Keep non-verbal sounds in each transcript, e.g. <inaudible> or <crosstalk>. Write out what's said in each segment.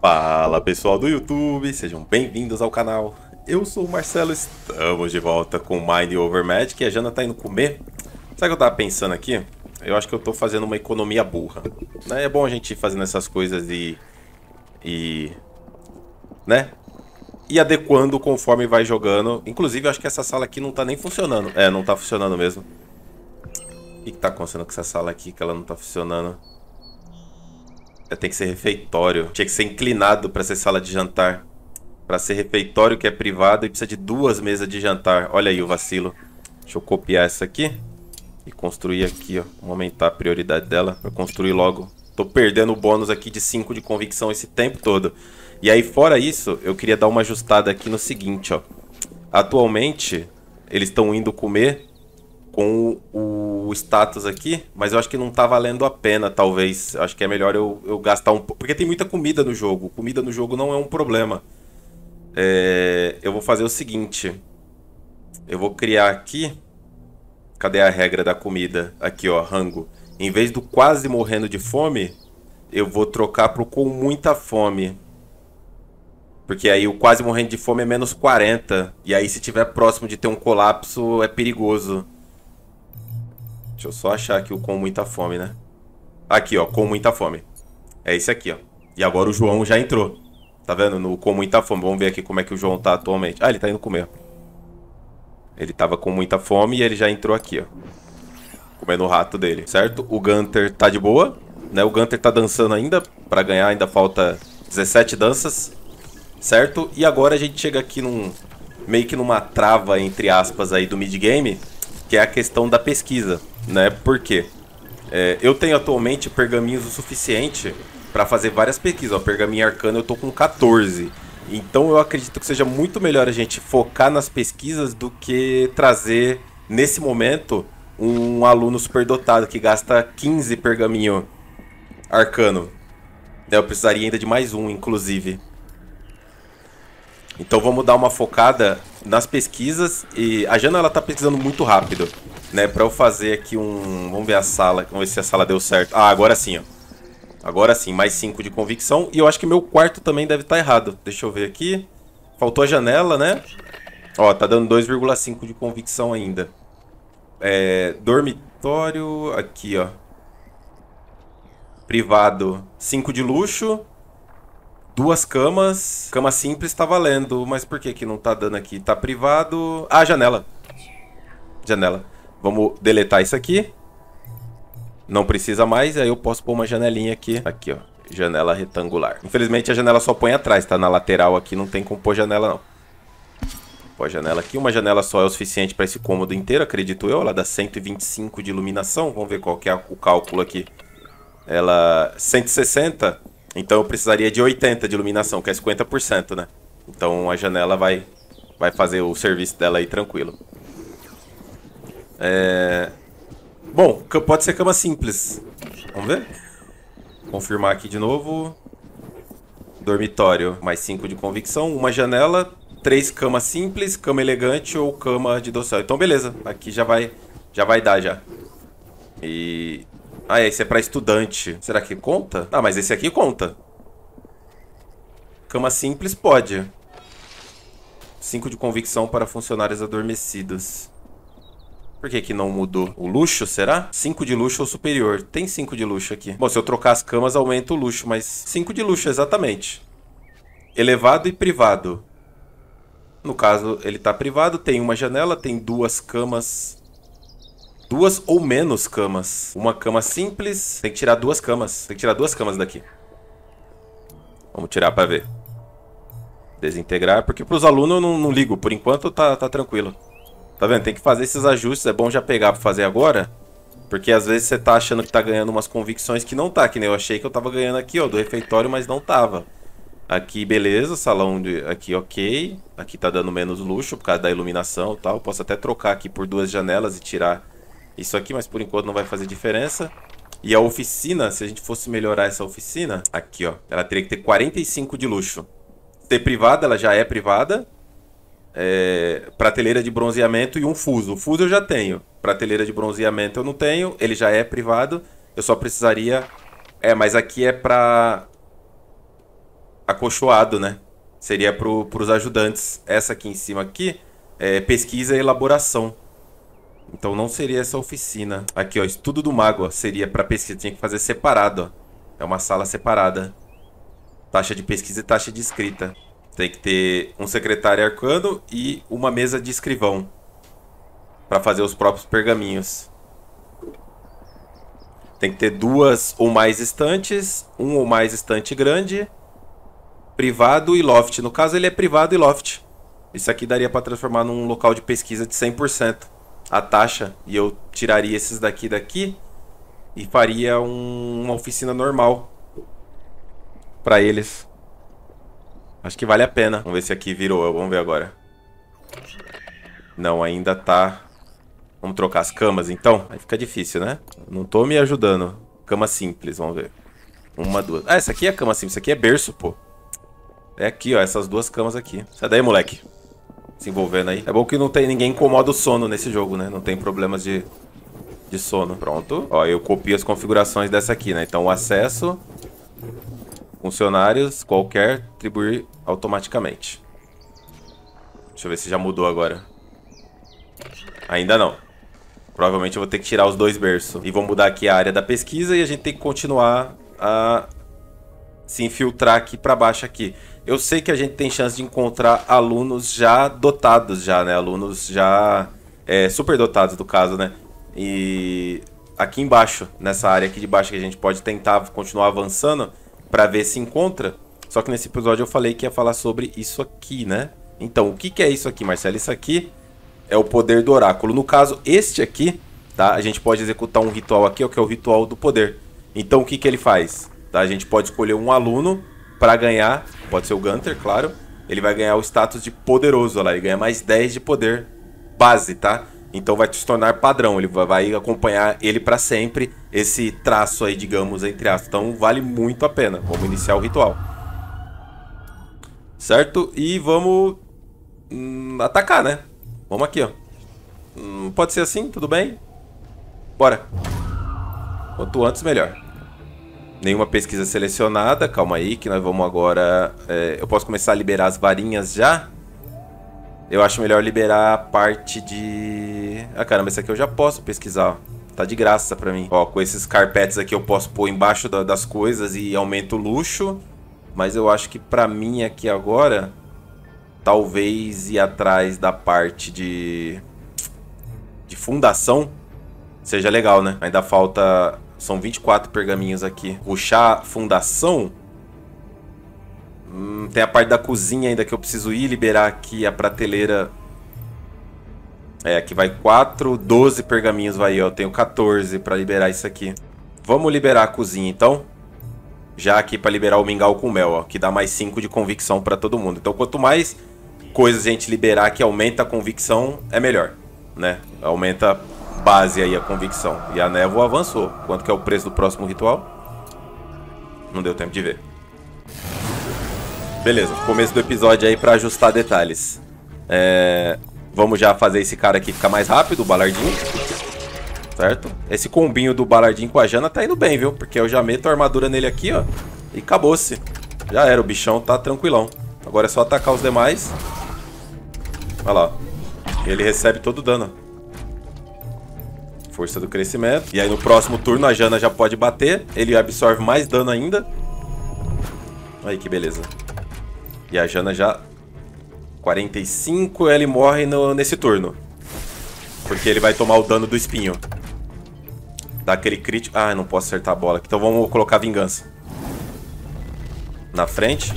Fala pessoal do YouTube, sejam bem-vindos ao canal. Eu sou o Marcelo, estamos de volta com Mind Over Magic e a Jana tá indo comer. Sabe o que eu tava pensando aqui? Eu acho que eu tô fazendo uma economia burra. Né? É bom a gente ir fazendo essas coisas e... E... Né? E adequando conforme vai jogando. Inclusive, eu acho que essa sala aqui não tá nem funcionando. É, não tá funcionando mesmo. O que, que tá acontecendo com essa sala aqui que ela não tá funcionando? Tem que ser refeitório. Tinha que ser inclinado para ser sala de jantar. Para ser refeitório que é privado e precisa de duas mesas de jantar. Olha aí o vacilo. Deixa eu copiar essa aqui. E construir aqui, ó. Vamos aumentar a prioridade dela para construir logo. Tô perdendo o bônus aqui de 5 de convicção esse tempo todo. E aí, fora isso, eu queria dar uma ajustada aqui no seguinte, ó. Atualmente, eles estão indo comer com o status aqui, mas eu acho que não tá valendo a pena, talvez. Acho que é melhor eu, eu gastar um pouco. Porque tem muita comida no jogo. Comida no jogo não é um problema. É... Eu vou fazer o seguinte. Eu vou criar aqui. Cadê a regra da comida? Aqui, ó, rango. Em vez do quase morrendo de fome, eu vou trocar pro com muita fome. Porque aí o quase morrendo de fome é menos 40. E aí se tiver próximo de ter um colapso, é perigoso. Deixa eu só achar aqui o com muita fome, né? Aqui, ó, com muita fome. É esse aqui, ó. E agora o João já entrou. Tá vendo? No com muita fome. Vamos ver aqui como é que o João tá atualmente. Ah, ele tá indo comer. Ele tava com muita fome e ele já entrou aqui, ó. Comendo o rato dele, certo? O Gunter tá de boa, né? O Gunter tá dançando ainda. Pra ganhar ainda falta 17 danças, certo? E agora a gente chega aqui num... Meio que numa trava, entre aspas, aí do mid-game, que é a questão da pesquisa né? Por quê? É, eu tenho atualmente pergaminhos o suficiente para fazer várias pesquisas. O pergaminho arcano eu tô com 14. Então eu acredito que seja muito melhor a gente focar nas pesquisas do que trazer, nesse momento, um aluno superdotado que gasta 15 pergaminho arcano. Eu precisaria ainda de mais um, inclusive. Então vamos dar uma focada nas pesquisas e a Jana ela tá pesquisando muito rápido né, para eu fazer aqui um, vamos ver a sala, vamos ver se a sala deu certo. Ah, agora sim, ó. Agora sim, mais 5 de convicção. E eu acho que meu quarto também deve estar tá errado. Deixa eu ver aqui. Faltou a janela, né? Ó, tá dando 2,5 de convicção ainda. É, dormitório, aqui, ó. Privado, 5 de luxo. Duas camas. Cama simples tá valendo. Mas por que que não tá dando aqui? Tá privado. Ah, janela. Janela. Vamos deletar isso aqui. Não precisa mais, aí eu posso pôr uma janelinha aqui. Aqui, ó. Janela retangular. Infelizmente a janela só põe atrás, tá? Na lateral aqui não tem como pôr janela, não. Pôr janela aqui. Uma janela só é o suficiente para esse cômodo inteiro, acredito eu. Ela dá 125 de iluminação. Vamos ver qual que é o cálculo aqui. Ela... 160. Então eu precisaria de 80 de iluminação, que é 50%, né? Então a janela vai, vai fazer o serviço dela aí tranquilo. É... Bom, pode ser cama simples. Vamos ver? Confirmar aqui de novo. Dormitório, mais 5 de convicção. Uma janela, três camas simples, cama elegante ou cama de dossel. Então, beleza. Aqui já vai, já vai dar já. E... Ah, esse é para estudante. Será que conta? Ah, mas esse aqui conta. Cama simples pode. 5 de convicção para funcionários adormecidos. Por que que não mudou? O luxo, será? 5 de luxo ou superior. Tem 5 de luxo aqui. Bom, se eu trocar as camas, aumenta o luxo, mas 5 de luxo, exatamente. Elevado e privado. No caso, ele tá privado, tem uma janela, tem duas camas. Duas ou menos camas. Uma cama simples. Tem que tirar duas camas. Tem que tirar duas camas daqui. Vamos tirar pra ver. Desintegrar, porque pros alunos eu não, não ligo. Por enquanto tá, tá tranquilo. Tá vendo? Tem que fazer esses ajustes. É bom já pegar pra fazer agora. Porque às vezes você tá achando que tá ganhando umas convicções que não tá. Que nem eu achei que eu tava ganhando aqui, ó, do refeitório, mas não tava. Aqui, beleza, salão de... Aqui, ok. Aqui tá dando menos luxo por causa da iluminação e tal. Posso até trocar aqui por duas janelas e tirar isso aqui, mas por enquanto não vai fazer diferença. E a oficina, se a gente fosse melhorar essa oficina, aqui, ó, ela teria que ter 45 de luxo. Ter privada, ela já é privada, é, prateleira de bronzeamento e um fuso. O fuso eu já tenho. Prateleira de bronzeamento eu não tenho, ele já é privado. Eu só precisaria. É, mas aqui é pra. acolchoado, né? Seria pro, pros ajudantes. Essa aqui em cima aqui é pesquisa e elaboração. Então não seria essa oficina. Aqui, ó, estudo do mago, ó, seria para pesquisa. Tinha que fazer separado, ó. É uma sala separada. Taxa de pesquisa e taxa de escrita. Tem que ter um secretário arcano e uma mesa de escrivão. para fazer os próprios pergaminhos. Tem que ter duas ou mais estantes, um ou mais estante grande, privado e loft. No caso, ele é privado e loft. Isso aqui daria para transformar num local de pesquisa de 100% a taxa e eu tiraria esses daqui daqui e faria um, uma oficina normal para eles. Acho que vale a pena. Vamos ver se aqui virou. Vamos ver agora. Não, ainda tá... Vamos trocar as camas, então? Aí fica difícil, né? Não tô me ajudando. Cama simples, vamos ver. Uma, duas... Ah, essa aqui é cama simples. Isso aqui é berço, pô. É aqui, ó. Essas duas camas aqui. Sai daí, moleque se envolvendo aí. É bom que não tem ninguém incomoda o sono nesse jogo, né? Não tem problemas de, de sono. Pronto. Ó, eu copio as configurações dessa aqui, né? Então, o acesso, funcionários, qualquer, atribuir automaticamente. Deixa eu ver se já mudou agora. Ainda não. Provavelmente eu vou ter que tirar os dois berços. E vou mudar aqui a área da pesquisa e a gente tem que continuar a se infiltrar aqui para baixo aqui. Eu sei que a gente tem chance de encontrar alunos já dotados já, né? Alunos já é, super dotados do caso, né? E aqui embaixo, nessa área aqui de baixo que a gente pode tentar continuar avançando para ver se encontra. Só que nesse episódio eu falei que ia falar sobre isso aqui, né? Então, o que, que é isso aqui, Marcelo? Isso aqui é o poder do oráculo. No caso, este aqui, tá? A gente pode executar um ritual aqui, que é o ritual do poder. Então, o que, que ele faz? Tá? A gente pode escolher um aluno para ganhar, pode ser o Gunter, claro. Ele vai ganhar o status de poderoso lá, ele ganha mais 10 de poder base, tá? Então vai se tornar padrão, ele vai acompanhar ele para sempre, esse traço aí, digamos, entre aspas. Então vale muito a pena. Vamos iniciar o ritual. Certo? E vamos hum, atacar, né? Vamos aqui, ó. Hum, pode ser assim, tudo bem? Bora. Quanto antes, melhor nenhuma pesquisa selecionada. Calma aí, que nós vamos agora... É, eu posso começar a liberar as varinhas já? Eu acho melhor liberar a parte de... Ah, caramba, esse aqui eu já posso pesquisar, Tá de graça pra mim. Ó, com esses carpetes aqui eu posso pôr embaixo da, das coisas e aumenta o luxo. Mas eu acho que pra mim aqui agora... Talvez ir atrás da parte de... De fundação seja legal, né? Ainda falta são 24 pergaminhos aqui. Puxar fundação. Hum, tem a parte da cozinha ainda que eu preciso ir liberar aqui a prateleira. É, aqui vai 4, 12 pergaminhos vai, ó. Eu tenho 14 para liberar isso aqui. Vamos liberar a cozinha, então. Já aqui para liberar o mingau com mel, ó. Que dá mais 5 de convicção para todo mundo. Então, quanto mais coisas a gente liberar que aumenta a convicção, é melhor, né? Aumenta base aí a convicção. E a névoa avançou. Quanto que é o preço do próximo ritual? Não deu tempo de ver. Beleza, começo do episódio aí para ajustar detalhes. É... Vamos já fazer esse cara aqui ficar mais rápido, o balardinho. Certo? Esse combinho do balardinho com a Jana tá indo bem, viu? Porque eu já meto a armadura nele aqui, ó. E acabou-se. Já era, o bichão tá tranquilão. Agora é só atacar os demais. Olha lá. Ele recebe todo o dano. Força do crescimento. E aí no próximo turno a Jana já pode bater. Ele absorve mais dano ainda. Aí que beleza. E a Jana já... 45, ele morre no, nesse turno. Porque ele vai tomar o dano do espinho. Dá aquele crítico... Ah, não posso acertar a bola. Então vamos colocar vingança. Na frente.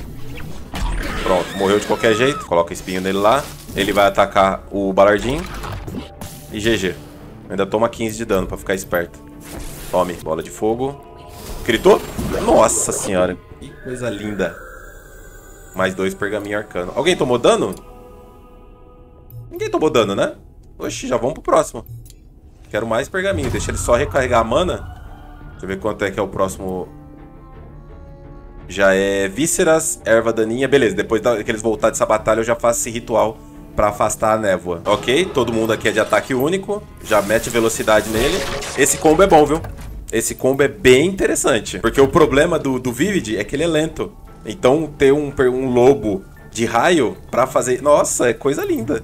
Pronto, morreu de qualquer jeito. Coloca o espinho nele lá. Ele vai atacar o balardinho. E GG. Ainda toma 15 de dano pra ficar esperto. Tome, bola de fogo. Gritou? Nossa senhora. Que coisa linda. Mais dois pergaminho arcano. Alguém tomou dano? Ninguém tomou dano, né? Oxi, já vamos pro próximo. Quero mais pergaminho. Deixa ele só recarregar a mana. Deixa eu ver quanto é que é o próximo... Já é vísceras, erva daninha. Beleza, depois que eles voltarem dessa batalha eu já faço esse ritual para afastar a névoa. Ok, todo mundo aqui é de ataque único. Já mete velocidade nele. Esse combo é bom, viu? Esse combo é bem interessante. Porque o problema do, do Vivid é que ele é lento. Então ter um, um lobo de raio pra fazer... Nossa, é coisa linda.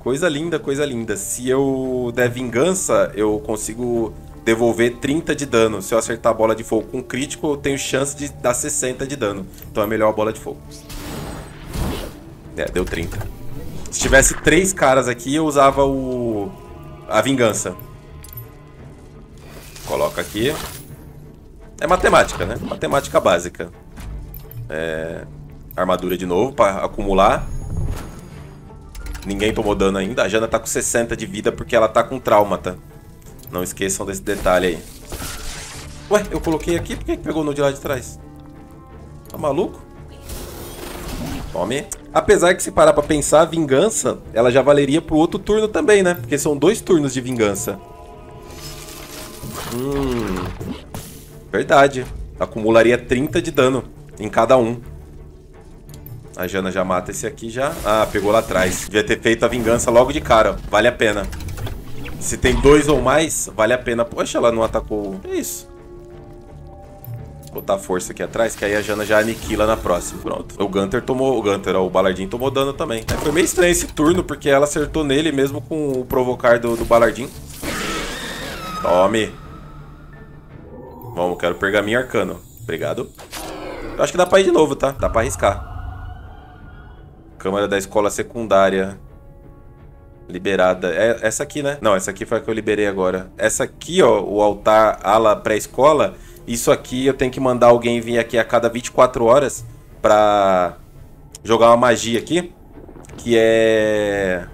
Coisa linda, coisa linda. Se eu der vingança, eu consigo devolver 30 de dano. Se eu acertar a bola de fogo com crítico, eu tenho chance de dar 60 de dano. Então é melhor a bola de fogo. É, deu 30. Se tivesse três caras aqui, eu usava o... A vingança. Coloca aqui. É matemática, né? Matemática básica. É... Armadura de novo para acumular. Ninguém tomou dano ainda. A Jana tá com 60 de vida porque ela tá com trauma, tá? Não esqueçam desse detalhe aí. Ué, eu coloquei aqui, por que pegou no de lá de trás? Tá maluco? Tome. Apesar que se parar pra pensar, a vingança, ela já valeria pro outro turno também, né? Porque são dois turnos de vingança. Hum... Verdade. Acumularia 30 de dano em cada um. A Jana já mata esse aqui já. Ah, pegou lá atrás. Devia ter feito a vingança logo de cara. Vale a pena. Se tem dois ou mais, vale a pena. Poxa, ela não atacou. Que isso? Vou botar força aqui atrás, que aí a Jana já aniquila na próxima. Pronto. O Gunter tomou... O Gunter, ó, o Balardin tomou dano também. É, foi meio estranho esse turno, porque ela acertou nele mesmo com o provocar do, do Balardin. Tome. Vamos, quero pergaminho arcano. Obrigado. Eu acho que dá pra ir de novo, tá? Dá pra arriscar. Câmara da escola secundária. Liberada. É essa aqui, né? Não, essa aqui foi a que eu liberei agora. Essa aqui, ó, o altar ala pré-escola. Isso aqui eu tenho que mandar alguém vir aqui a cada 24 horas pra jogar uma magia aqui. Que é...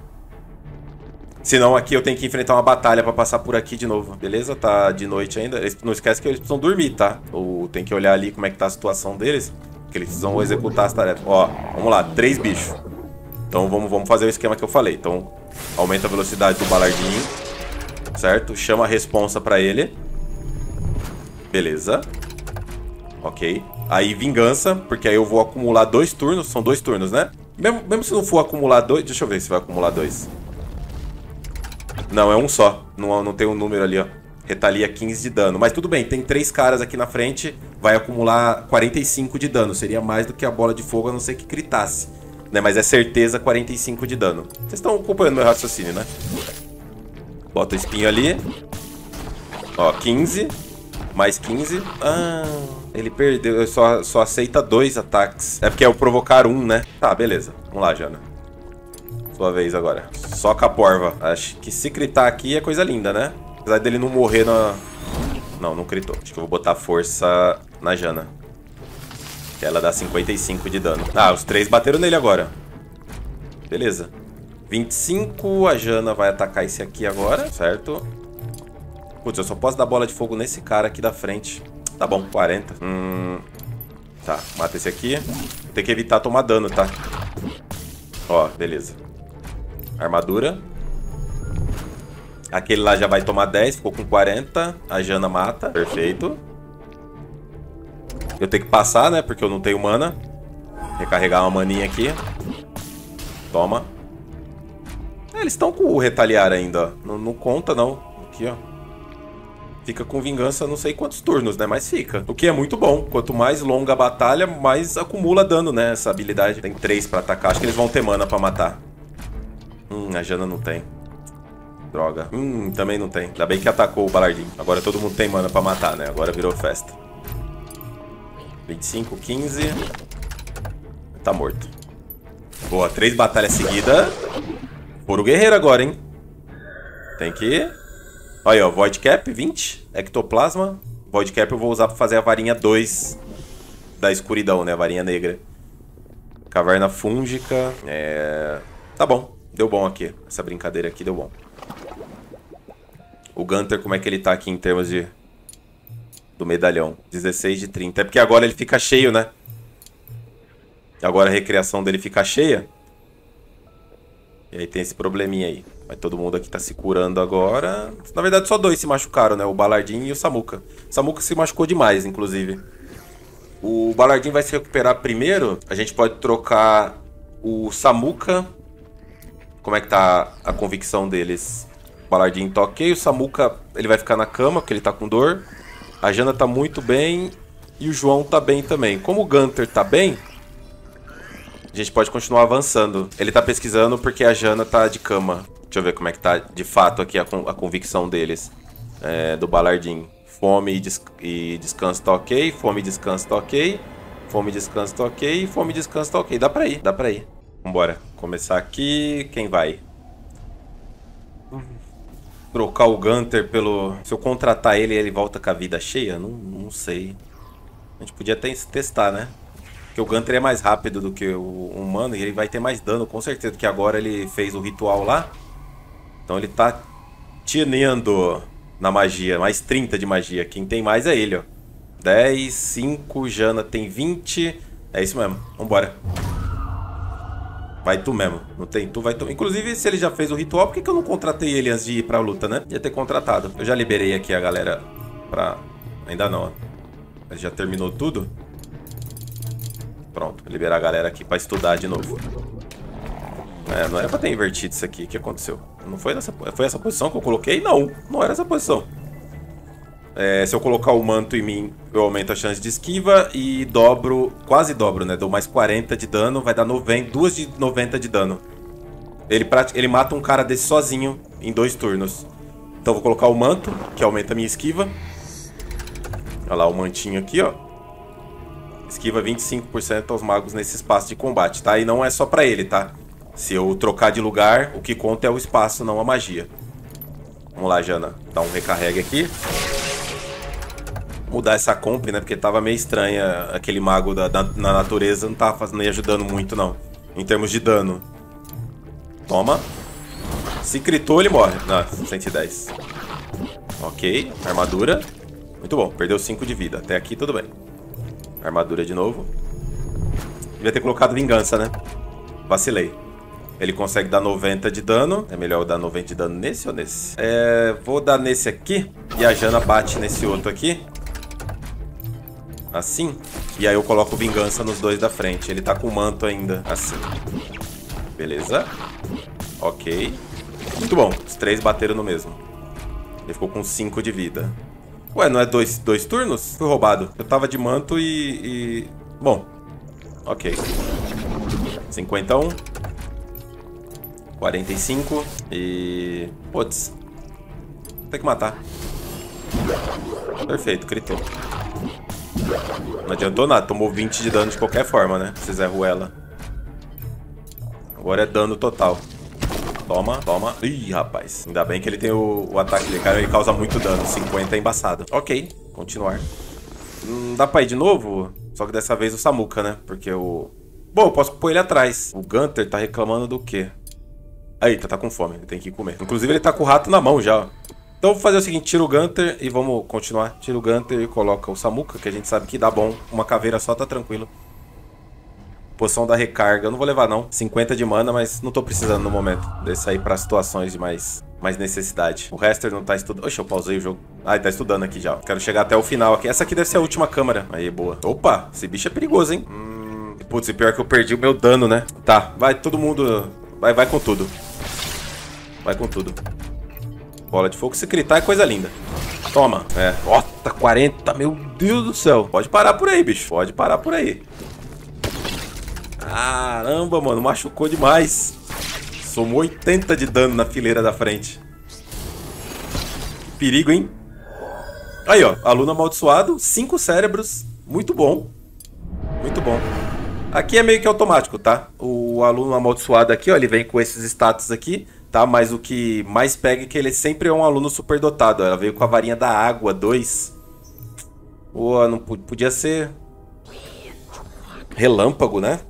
Senão aqui eu tenho que enfrentar uma batalha pra passar por aqui de novo, beleza? Tá de noite ainda. Não esquece que eles precisam dormir, tá? Ou tem que olhar ali como é que tá a situação deles. Que eles precisam executar as tarefas. Ó, vamos lá, três bichos. Então vamos, vamos fazer o esquema que eu falei. Então, aumenta a velocidade do balardinho. Certo? Chama a responsa pra ele. Beleza. Ok. Aí vingança, porque aí eu vou acumular dois turnos. São dois turnos, né? Mesmo, mesmo se não for acumular dois... Deixa eu ver se vai acumular dois. Não, é um só. Não, não tem um número ali, ó retalia 15 de dano. Mas tudo bem, tem três caras aqui na frente, vai acumular 45 de dano. Seria mais do que a bola de fogo, a não ser que critasse. Né? Mas é certeza 45 de dano. Vocês estão acompanhando meu raciocínio, né? Bota o espinho ali. Ó, 15. Mais 15. Ah, ele perdeu. Só, só aceita dois ataques. É porque é o provocar um, né? Tá, beleza. Vamos lá, Jana. Sua vez agora. Só Caporva. Acho que se critar aqui é coisa linda, né? Apesar dele não morrer na... Não, não critou. Acho que eu vou botar força na Jana. Que ela dá 55 de dano. Ah, os três bateram nele agora. Beleza. 25, a Jana vai atacar esse aqui agora, certo? Putz, eu só posso dar bola de fogo nesse cara aqui da frente. Tá bom, 40. Hum... Tá, mata esse aqui. Tem que evitar tomar dano, tá? Ó, beleza. Armadura. Aquele lá já vai tomar 10, ficou com 40. A Jana mata. Perfeito. Eu tenho que passar, né? Porque eu não tenho mana. Recarregar uma maninha aqui. Toma. É, eles estão com o retaliar ainda. Não, não conta, não. Aqui, ó. Fica com vingança não sei quantos turnos, né? Mas fica. O que é muito bom. Quanto mais longa a batalha, mais acumula dano, né? Essa habilidade. Tem três pra atacar. Acho que eles vão ter mana pra matar. Hum, a Jana não tem. Droga. Hum, também não tem. Ainda bem que atacou o Balardinho. Agora todo mundo tem mana pra matar, né? Agora virou festa. 25, 15. Tá morto. Boa, três batalhas seguidas. Puro guerreiro agora, hein? Tem que... Olha aí, ó. Void Cap, 20. Ectoplasma. Void Cap eu vou usar pra fazer a varinha 2 da escuridão, né? A varinha negra. Caverna fúngica. É... Tá bom. Deu bom aqui. Essa brincadeira aqui deu bom. O Gunter, como é que ele tá aqui em termos de... Do medalhão. 16 de 30. É porque agora ele fica cheio, né? Agora a recriação dele fica cheia. E aí tem esse probleminha aí. Mas todo mundo aqui tá se curando agora. Na verdade, só dois se machucaram, né? O Balardin e o Samuka. O Samuka se machucou demais, inclusive. O Balardin vai se recuperar primeiro. A gente pode trocar o Samuka. Como é que tá a convicção deles? Balardinho tá ok. O Samuka, ele vai ficar na cama, porque ele tá com dor. A Jana tá muito bem. E o João tá bem também. Como o Gunter tá bem, a gente pode continuar avançando. Ele tá pesquisando porque a Jana tá de cama. Deixa eu ver como é que tá de fato aqui a, a convicção deles. É, do Balardim. Fome e, des e descanso tá ok. Fome e descanso tá ok. Fome e descanso tá ok. Fome e descanso tá ok. Dá pra ir, dá pra ir. Vambora. Começar aqui. Quem vai? Trocar o Gunter pelo... Se eu contratar ele, ele volta com a vida cheia? Não, não sei. A gente podia até testar, né? Porque o Gunter é mais rápido do que o humano e ele vai ter mais dano, com certeza. Porque agora ele fez o ritual lá. Então ele tá tinendo na magia. Mais 30 de magia. Quem tem mais é ele, ó. 10, 5, Jana tem 20. É isso mesmo. Vambora. Vai tu mesmo. Não tem tu, vai tu. Inclusive, se ele já fez o ritual, por que, que eu não contratei ele antes de ir pra luta, né? Ia ter contratado. Eu já liberei aqui a galera pra... Ainda não, Ele já terminou tudo. Pronto, liberar a galera aqui pra estudar de novo. É, não era pra ter invertido isso aqui. O que aconteceu? Não foi nessa... Foi essa posição que eu coloquei? Não, não era essa posição. É, se eu colocar o manto em mim, eu aumento a chance de esquiva e dobro, quase dobro, né? Dou mais 40 de dano, vai dar 90, duas de 90 de dano. Ele, ele mata um cara desse sozinho em dois turnos. Então vou colocar o manto, que aumenta a minha esquiva. Olha lá o mantinho aqui, ó. Esquiva 25% aos magos nesse espaço de combate, tá? E não é só pra ele, tá? Se eu trocar de lugar, o que conta é o espaço, não a magia. Vamos lá, Jana. Dá um recarregue aqui mudar essa comp, né? Porque tava meio estranha aquele mago da, da, na natureza, não tava fazendo, ajudando muito, não. Em termos de dano. Toma. Se critou, ele morre. Ah, 110. Ok, armadura. Muito bom, perdeu 5 de vida. Até aqui tudo bem. Armadura de novo. Devia ter colocado vingança, né? Vacilei. Ele consegue dar 90 de dano. É melhor eu dar 90 de dano nesse ou nesse? É, vou dar nesse aqui. E a Jana bate nesse outro aqui. Assim. E aí eu coloco vingança nos dois da frente. Ele tá com o manto ainda. Assim. Beleza. Ok. Muito bom. Os três bateram no mesmo. Ele ficou com 5 de vida. Ué, não é dois, dois turnos? Fui roubado. Eu tava de manto e... e... Bom. Ok. 51. 45. E... Putz. Tem que matar. Perfeito, critou. Não adiantou nada, tomou 20 de dano de qualquer forma, né? Se Zé Ruela. Agora é dano total. Toma, toma. Ih, rapaz. Ainda bem que ele tem o, o ataque dele. Cara, ele causa muito dano. 50 é embaçado. Ok, continuar. Hum, dá pra ir de novo? Só que dessa vez o Samuka, né? Porque o... Bom, eu posso pôr ele atrás. O Gunter tá reclamando do quê? Tá, tá com fome. Ele tem que comer. Inclusive, ele tá com o rato na mão já, ó. Então vou fazer o seguinte, tira o Gunter e vamos continuar. Tira o Gunter e coloca o Samuka, que a gente sabe que dá bom. Uma caveira só tá tranquilo. Poção da recarga, eu não vou levar não. 50 de mana, mas não tô precisando no momento. Desse aí pra situações de mais, mais necessidade. O Hester não tá estudando. Oxe, eu pausei o jogo. Ah, ele tá estudando aqui já. Quero chegar até o final aqui. Essa aqui deve ser a última câmera. Aí, boa. Opa, esse bicho é perigoso, hein? Hum, putz, e pior que eu perdi o meu dano, né? Tá, vai todo mundo... Vai, vai com tudo. Vai com tudo. Bola de fogo, se gritar é coisa linda. Toma. É. Tá 40. Meu Deus do céu. Pode parar por aí, bicho. Pode parar por aí. Caramba, mano. Machucou demais. Somou 80 de dano na fileira da frente. Perigo, hein? Aí, ó. Aluno amaldiçoado. Cinco cérebros. Muito bom. Muito bom. Aqui é meio que automático, tá? O aluno amaldiçoado aqui, ó. Ele vem com esses status aqui tá? Mas o que mais pega é que ele sempre é um aluno superdotado. Ela veio com a varinha da água, 2. Pô, não podia ser relâmpago, né?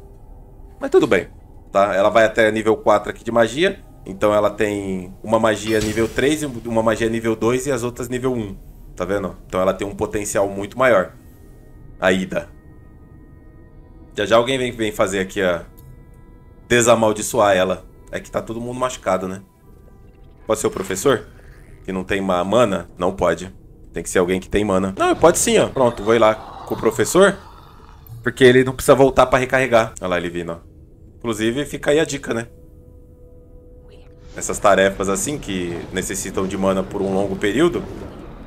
Mas tudo bem, tá? Ela vai até nível 4 aqui de magia. Então ela tem uma magia nível 3, uma magia nível 2 e as outras nível 1. Tá vendo? Então ela tem um potencial muito maior. A Ida. Já já alguém vem, vem fazer aqui a... Desamaldiçoar ela. É que tá todo mundo machucado, né? Pode ser o professor? Que não tem mana? Não pode. Tem que ser alguém que tem mana. Não, pode sim, ó. Pronto, vou ir lá com o professor. Porque ele não precisa voltar pra recarregar. Olha lá ele vindo, ó. Inclusive, fica aí a dica, né? Essas tarefas assim, que necessitam de mana por um longo período,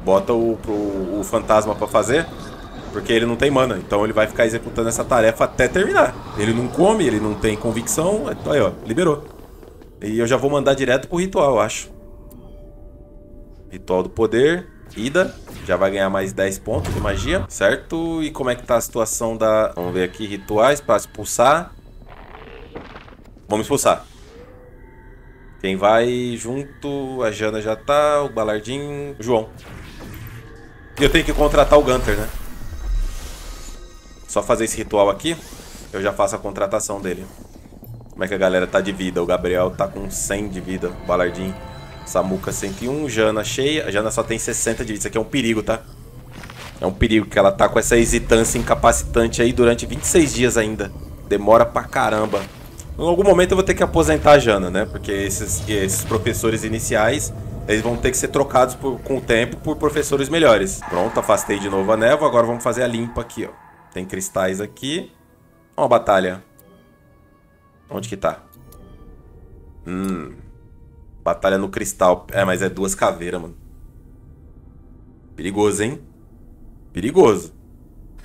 bota o, pro, o fantasma pra fazer. Porque ele não tem mana. Então ele vai ficar executando essa tarefa até terminar. Ele não come, ele não tem convicção. Aí, ó, liberou. E eu já vou mandar direto pro ritual, eu acho. Ritual do poder. Ida. Já vai ganhar mais 10 pontos de magia, certo? E como é que tá a situação da... Vamos ver aqui, rituais para expulsar. Vamos expulsar. Quem vai junto, a Jana já tá, o Balardinho, o João. Eu tenho que contratar o Gunter, né? Só fazer esse ritual aqui, eu já faço a contratação dele. Como é que a galera tá de vida? O Gabriel tá com 100 de vida, o Balardinho. Samuca 101, Jana cheia. A Jana só tem 60 de vida. Isso aqui é um perigo, tá? É um perigo que ela tá com essa hesitância incapacitante aí durante 26 dias ainda. Demora pra caramba. Em algum momento eu vou ter que aposentar a Jana, né? Porque esses, esses professores iniciais, eles vão ter que ser trocados por, com o tempo por professores melhores. Pronto, afastei de novo a névoa. Agora vamos fazer a limpa aqui, ó. Tem cristais aqui. Ó, batalha. Onde que tá? Hum, Batalha no cristal. É, mas é duas caveiras, mano. Perigoso, hein? Perigoso.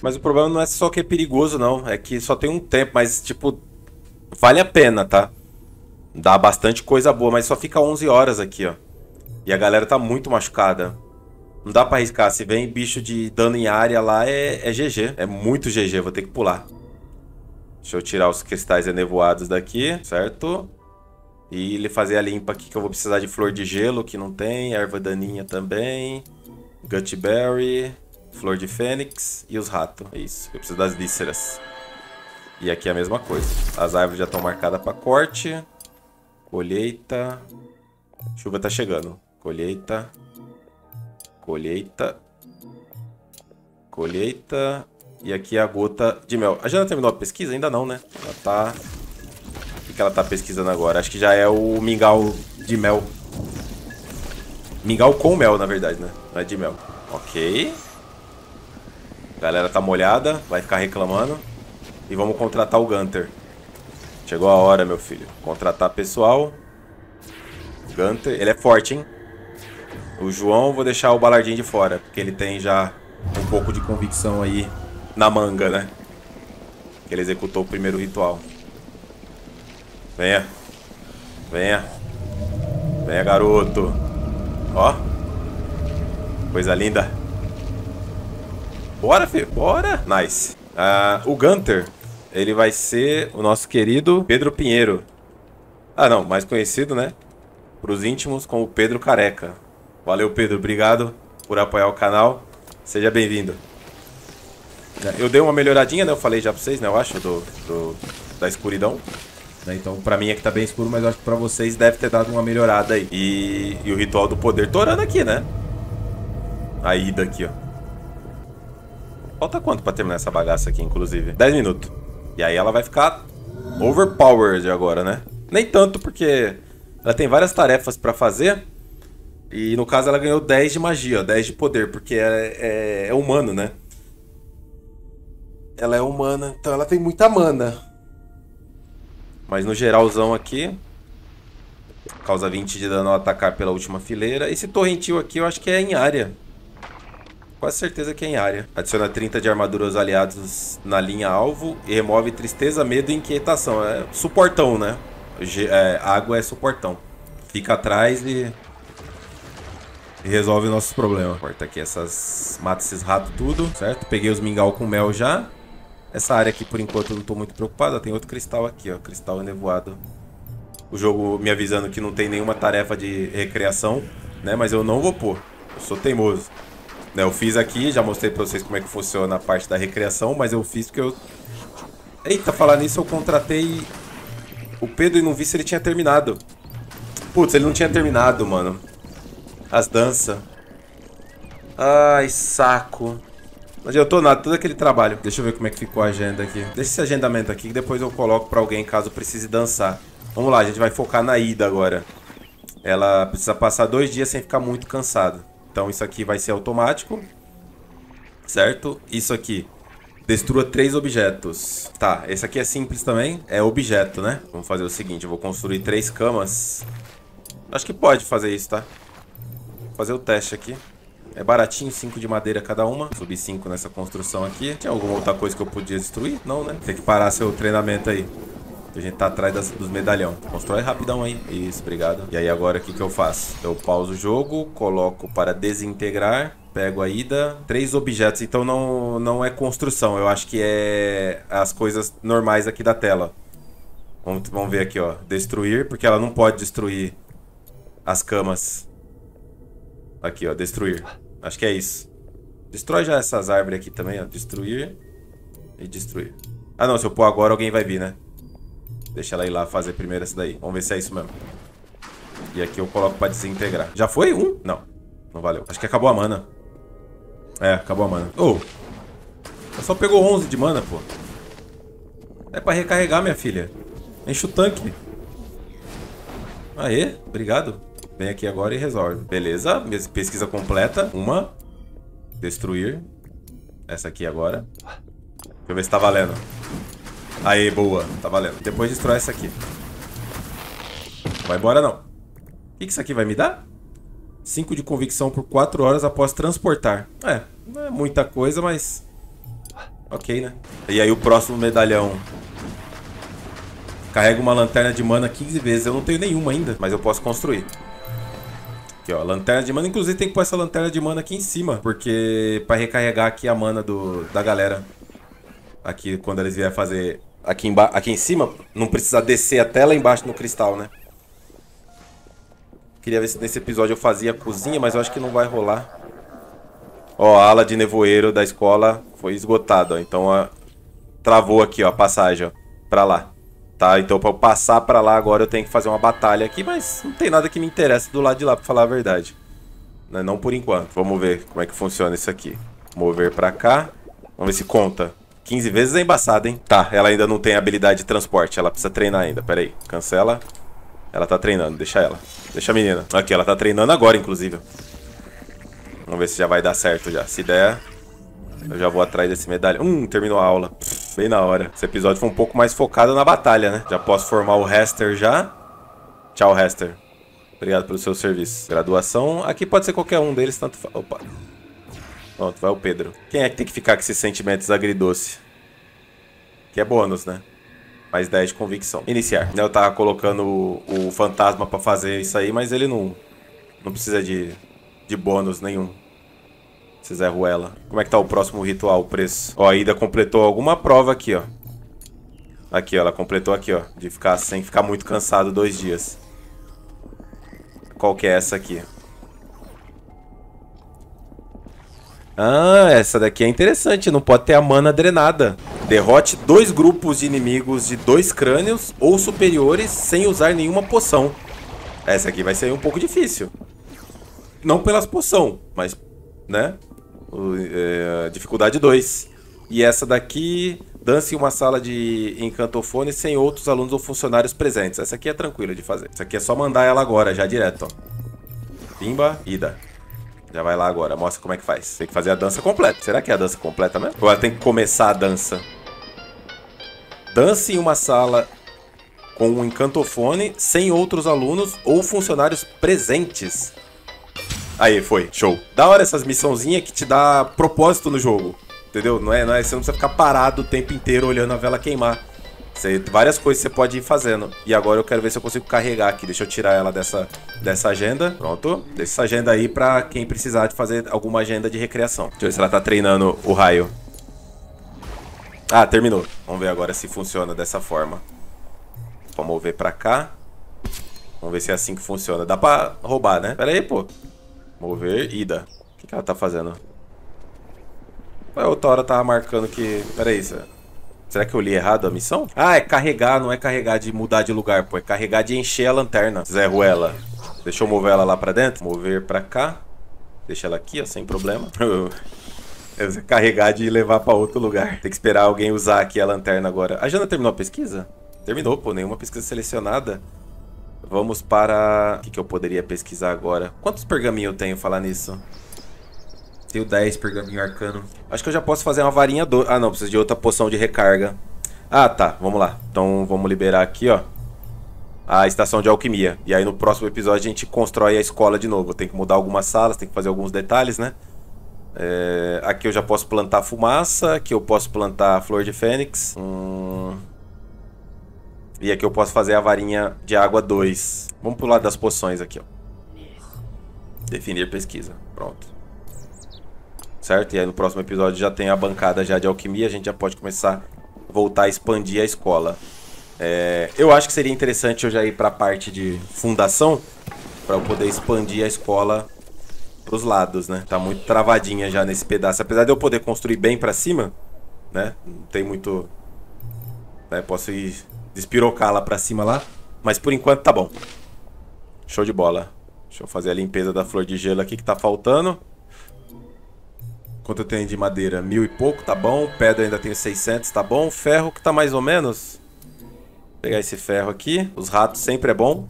Mas o problema não é só que é perigoso, não. É que só tem um tempo, mas, tipo, vale a pena, tá? Dá bastante coisa boa, mas só fica 11 horas aqui, ó. E a galera tá muito machucada. Não dá pra arriscar. Se vem bicho de dano em área lá, é, é GG. É muito GG, vou ter que pular. Deixa eu tirar os cristais enevoados daqui, certo? E ele fazer a limpa aqui que eu vou precisar de flor de gelo, que não tem, erva daninha também, gutberry, flor de fênix e os ratos. É isso, eu preciso das vísceras. E aqui é a mesma coisa. As árvores já estão marcadas para corte. Colheita. Chuva tá chegando. Colheita. Colheita. Colheita. E aqui é a gota de mel. A Jana terminou a pesquisa? Ainda não, né? Ela tá que ela tá pesquisando agora? Acho que já é o mingau de mel. Mingau com mel, na verdade, né? Não é de mel. Ok. galera tá molhada, vai ficar reclamando. E vamos contratar o Gunter. Chegou a hora, meu filho. Contratar pessoal. Gunter, ele é forte, hein? O João, vou deixar o Balardinho de fora, porque ele tem já um pouco de convicção aí na manga, né? Ele executou o primeiro ritual. Venha. Venha. Venha, garoto. Ó. Coisa linda. Bora, filho. Bora. Nice. Uh, o Gunter, ele vai ser o nosso querido Pedro Pinheiro. Ah, não. Mais conhecido, né? Para os íntimos como Pedro Careca. Valeu, Pedro. Obrigado por apoiar o canal. Seja bem-vindo. Eu dei uma melhoradinha, né? Eu falei já pra vocês, né? Eu acho, do, do da escuridão. Né? Então, pra mim aqui tá bem escuro, mas eu acho que pra vocês deve ter dado uma melhorada aí. E, e o Ritual do Poder torando aqui, né? A ida aqui, ó. Falta quanto pra terminar essa bagaça aqui, inclusive? 10 minutos. E aí ela vai ficar overpowered agora, né? Nem tanto, porque ela tem várias tarefas pra fazer. E no caso ela ganhou 10 de magia, 10 de poder, porque é, é, é humano, né? Ela é humana, então ela tem muita mana. Mas no geralzão aqui, causa 20 de dano ao atacar pela última fileira. Esse torrentil aqui eu acho que é em área. Quase certeza que é em área. Adiciona 30 de armadura aos aliados na linha alvo e remove tristeza, medo e inquietação. É suportão, né? É, água é suportão. Fica atrás e... e resolve nossos problemas. Corta aqui essas... Mata esses ratos tudo, certo? Peguei os mingau com mel já. Essa área aqui, por enquanto, eu não tô muito preocupado. Tem outro cristal aqui, ó. Cristal nevoado. O jogo me avisando que não tem nenhuma tarefa de recreação, né? Mas eu não vou pôr. Eu sou teimoso. Né, eu fiz aqui, já mostrei pra vocês como é que funciona a parte da recreação, mas eu fiz porque eu... Eita, falar nisso, eu contratei o Pedro e não vi se ele tinha terminado. Putz, ele não tinha terminado, mano. As danças. Ai, saco. Não adiantou nada, todo aquele trabalho. Deixa eu ver como é que ficou a agenda aqui. Deixa esse agendamento aqui que depois eu coloco pra alguém caso precise dançar. Vamos lá, a gente vai focar na ida agora. Ela precisa passar dois dias sem ficar muito cansada. Então isso aqui vai ser automático. Certo? Isso aqui. Destrua três objetos. Tá, esse aqui é simples também. É objeto, né? Vamos fazer o seguinte, eu vou construir três camas. Acho que pode fazer isso, tá? Vou fazer o teste aqui. É baratinho, 5 de madeira cada uma. Subi 5 nessa construção aqui. Tinha alguma outra coisa que eu podia destruir? Não, né? Tem que parar seu treinamento aí. A gente tá atrás das, dos medalhão. Constrói rapidão aí. Isso, obrigado. E aí agora o que, que eu faço? Eu pauso o jogo, coloco para desintegrar. Pego a ida. Três objetos. Então não, não é construção. Eu acho que é as coisas normais aqui da tela. Vamos, vamos ver aqui, ó. Destruir, porque ela não pode destruir as camas. Aqui, ó. Destruir. Acho que é isso. Destrói já essas árvores aqui também, ó. Destruir e destruir. Ah, não. Se eu pôr agora, alguém vai vir, né? Deixa ela ir lá fazer primeiro essa daí. Vamos ver se é isso mesmo. E aqui eu coloco pra desintegrar. Já foi um? Não. Não valeu. Acho que acabou a mana. É, acabou a mana. Oh! só pegou 11 de mana, pô. É pra recarregar, minha filha. Enche o tanque. Aê, obrigado. Vem aqui agora e resolve. Beleza, pesquisa completa. Uma. Destruir. Essa aqui agora. Deixa eu ver se tá valendo. Aê, boa. Tá valendo. Depois destrói essa aqui. Vai embora, não. O que isso aqui vai me dar? 5 de convicção por 4 horas após transportar. É, não é muita coisa, mas... Ok, né? E aí o próximo medalhão. Carrega uma lanterna de mana 15 vezes. Eu não tenho nenhuma ainda, mas eu posso construir. Aqui, ó. Lanterna de mana. Inclusive tem que pôr essa lanterna de mana aqui em cima. Porque... Pra recarregar aqui a mana do, da galera. Aqui, quando eles vierem fazer aqui, aqui em cima, não precisa descer até lá embaixo no cristal, né? Queria ver se nesse episódio eu fazia cozinha, mas eu acho que não vai rolar. Ó, a ala de nevoeiro da escola foi esgotada, ó. Então, ó, travou aqui, ó, a passagem, ó, pra lá. Tá, então pra eu passar pra lá agora eu tenho que fazer uma batalha aqui, mas não tem nada que me interesse do lado de lá, pra falar a verdade. Né, não por enquanto. Vamos ver como é que funciona isso aqui. Mover pra cá. Vamos ver se conta. 15 vezes é embaçado, hein? Tá, ela ainda não tem habilidade de transporte. Ela precisa treinar ainda. Pera aí. Cancela. Ela tá treinando. Deixa ela. Deixa a menina. Aqui, ela tá treinando agora, inclusive. Vamos ver se já vai dar certo já. Se der, eu já vou atrás desse medalhão. Hum, terminou a aula. Bem na hora. Esse episódio foi um pouco mais focado na batalha, né? Já posso formar o Hester já. Tchau, Hester. Obrigado pelo seu serviço. Graduação. Aqui pode ser qualquer um deles, tanto... Opa. Pronto, vai o Pedro. Quem é que tem que ficar com esses sentimentos agridoce? Que é bônus, né? Mais 10 de convicção. Iniciar. Eu tava colocando o, o fantasma pra fazer isso aí, mas ele não, não precisa de, de bônus nenhum. Se Zé Ruela. Como é que tá o próximo ritual, o preço? Ó, a Ida completou alguma prova aqui, ó. Aqui, ó, ela completou aqui, ó. De ficar sem ficar muito cansado dois dias. Qual que é essa aqui? Ah, essa daqui é interessante. Não pode ter a mana drenada. Derrote dois grupos de inimigos de dois crânios ou superiores sem usar nenhuma poção. Essa aqui vai ser um pouco difícil. Não pelas poção, mas, né? É, dificuldade 2. E essa daqui, dance em uma sala de encantofone sem outros alunos ou funcionários presentes. Essa aqui é tranquila de fazer. Essa aqui é só mandar ela agora, já direto. Pimba, ida. Já vai lá agora, mostra como é que faz. Tem que fazer a dança completa. Será que é a dança completa mesmo? Ou ela tem que começar a dança? Dance em uma sala com um encantofone, sem outros alunos ou funcionários presentes. Aí, foi. Show. Da hora essas missãozinhas que te dá propósito no jogo. Entendeu? Não é, não é, você não precisa ficar parado o tempo inteiro olhando a vela queimar. Você, várias coisas você pode ir fazendo. E agora eu quero ver se eu consigo carregar aqui. Deixa eu tirar ela dessa, dessa agenda. Pronto. Deixa essa agenda aí pra quem precisar de fazer alguma agenda de recreação. Deixa eu ver se ela tá treinando o raio. Ah, terminou. Vamos ver agora se funciona dessa forma. Vamos mover pra cá. Vamos ver se é assim que funciona. Dá pra roubar, né? Pera aí, pô. Mover, ida. O que, que ela tá fazendo? Ué, outra hora tava marcando que... Pera aí, Será que eu li errado a missão? Ah, é carregar, não é carregar de mudar de lugar, pô. É carregar de encher a lanterna. Zé Ruela. Deixa eu mover ela lá pra dentro. Mover pra cá. Deixa ela aqui, ó, sem problema. <laughs> É carregar de levar pra outro lugar. Tem que esperar alguém usar aqui a lanterna agora. A Jana terminou a pesquisa? Terminou, pô. Nenhuma pesquisa selecionada. Vamos para... O que, que eu poderia pesquisar agora? Quantos pergaminhos eu tenho falar nisso? Tenho 10 pergaminho arcano. Acho que eu já posso fazer uma varinha do... Ah, não. Preciso de outra poção de recarga. Ah, tá. Vamos lá. Então, vamos liberar aqui, ó. A estação de alquimia. E aí, no próximo episódio, a gente constrói a escola de novo. Tem que mudar algumas salas, tem que fazer alguns detalhes, né? É, aqui eu já posso plantar fumaça. Aqui eu posso plantar flor de fênix. Hum... E aqui eu posso fazer a varinha de água 2. Vamos lado das poções aqui, ó. Definir pesquisa. Pronto. Certo? E aí no próximo episódio já tem a bancada já de alquimia. A gente já pode começar a voltar a expandir a escola. É, eu acho que seria interessante eu já ir para a parte de fundação para eu poder expandir a escola para os lados, né? Tá muito travadinha já nesse pedaço. Apesar de eu poder construir bem para cima, né? Não tem muito... Né? Posso ir despirocar lá para cima lá. Mas por enquanto tá bom. Show de bola. Deixa eu fazer a limpeza da flor de gelo aqui que tá faltando. Quanto eu tenho de madeira? Mil e pouco, tá bom. Pedra ainda tenho 600, tá bom. Ferro que tá mais ou menos. Vou pegar esse ferro aqui. Os ratos sempre é bom.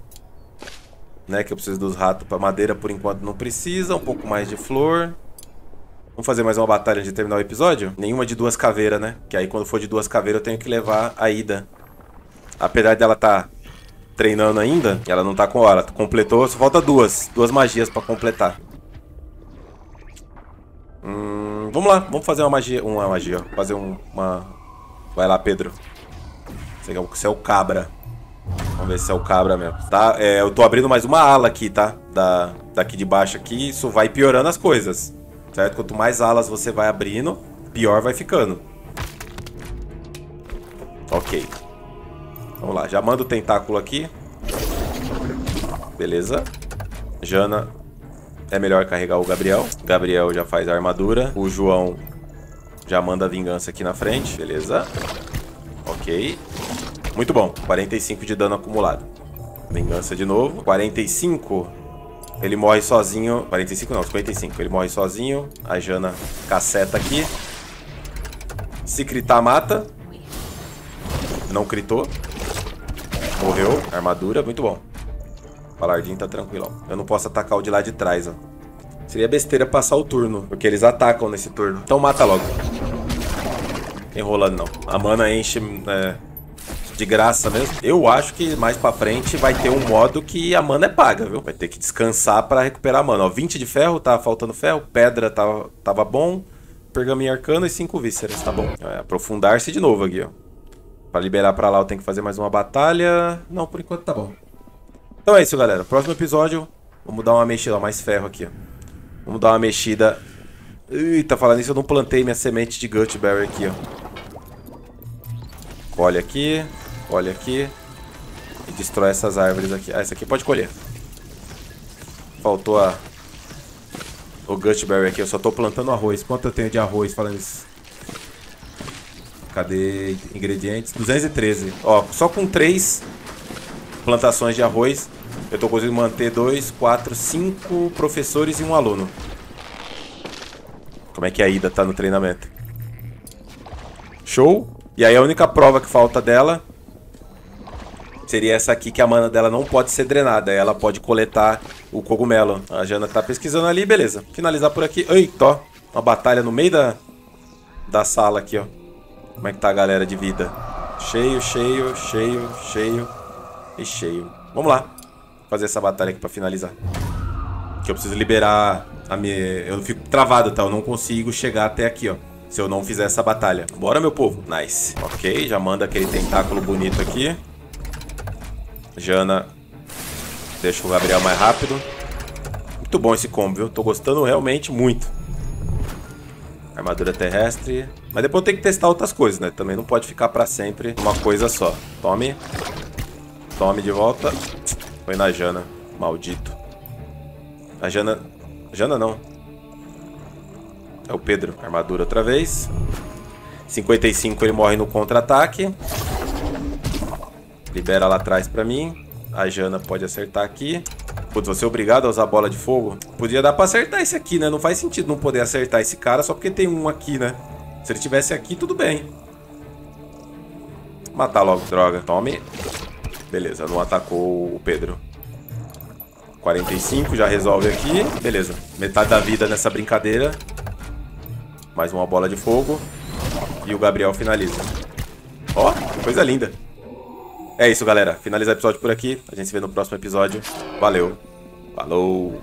Né, que eu preciso dos ratos para madeira por enquanto não precisa. Um pouco mais de flor. Vamos fazer mais uma batalha antes de terminar o episódio? Nenhuma de duas caveiras, né? Que aí quando for de duas caveiras eu tenho que levar a Ida. Apesar dela tá treinando ainda, ela não tá com hora. Completou, só falta duas. Duas magias pra completar. Hum, vamos lá, vamos fazer uma magia. Uma magia. Fazer um, uma. Vai lá, Pedro. Você é o cabra. Vamos ver se é o cabra mesmo. Tá? É, eu tô abrindo mais uma ala aqui, tá? Da, daqui de baixo aqui. Isso vai piorando as coisas. Certo? Quanto mais alas você vai abrindo, pior vai ficando. Ok. Vamos lá, já manda o tentáculo aqui. Beleza. Jana é melhor carregar o Gabriel. Gabriel já faz a armadura. O João já manda a vingança aqui na frente. Beleza. Ok. Muito bom. 45 de dano acumulado. Vingança de novo. 45. Ele morre sozinho. 45 não, 55. Ele morre sozinho. A Jana caceta aqui. Se critar, mata. Não critou. Morreu. Armadura, muito bom. O Palardinho tá tranquilo. Eu não posso atacar o de lá de trás, ó. Seria besteira passar o turno, porque eles atacam nesse turno. Então mata logo. Enrolando não. A mana enche é, de graça mesmo. Eu acho que mais pra frente vai ter um modo que a mana é paga, viu? Vai ter que descansar pra recuperar a mana. Ó, 20 de ferro, tá faltando ferro. Pedra tava, tava bom. Pergaminho arcano e 5 vísceras, tá bom. É, Aprofundar-se de novo aqui, ó. Pra liberar pra lá eu tenho que fazer mais uma batalha. Não, por enquanto tá bom. Então é isso, galera. Próximo episódio, vamos dar uma mexida. Ó, mais ferro aqui, ó. Vamos dar uma mexida. Eita, falando isso, eu não plantei minha semente de Gutberry aqui, ó. Colhe aqui, colhe aqui. E destrói essas árvores aqui. Ah, essa aqui pode colher. Faltou a... O Gutberry aqui. Eu só tô plantando arroz. Quanto eu tenho de arroz falando isso? Cadê ingredientes? 213. Ó, só com 3 plantações de arroz, eu tô conseguindo manter 2, 4, 5 professores e um aluno. Como é que a Ida tá no treinamento? Show! E aí a única prova que falta dela seria essa aqui, que a mana dela não pode ser drenada. Ela pode coletar o cogumelo. A Jana tá pesquisando ali, beleza. Finalizar por aqui. Eita, ó. Uma batalha no meio da, da sala aqui, ó. Como é que tá a galera de vida? Cheio, cheio, cheio, cheio e cheio. Vamos lá. Fazer essa batalha aqui pra finalizar. Que eu preciso liberar a minha... Eu fico travado, tá? Eu não consigo chegar até aqui, ó. Se eu não fizer essa batalha. Bora, meu povo. Nice. Ok, já manda aquele tentáculo bonito aqui. Jana deixa o Gabriel mais rápido. Muito bom esse combo, viu? Tô gostando realmente muito. Armadura terrestre. Mas depois tenho que testar outras coisas, né? Também não pode ficar pra sempre uma coisa só. Tome. Tome de volta. Foi na Jana. Maldito. A Jana... Jana não. É o Pedro. Armadura outra vez. 55 ele morre no contra-ataque. Libera lá atrás pra mim. A Jana pode acertar aqui. Putz, você é obrigado a usar bola de fogo? Podia dar pra acertar esse aqui, né? Não faz sentido não poder acertar esse cara só porque tem um aqui, né? Se ele tivesse aqui, tudo bem. Matar logo, droga. Tome. Beleza, não atacou o Pedro. 45, já resolve aqui. Beleza, metade da vida nessa brincadeira. Mais uma bola de fogo. E o Gabriel finaliza. Ó, coisa linda. É isso, galera. Finaliza o episódio por aqui. A gente se vê no próximo episódio. Valeu. Falou.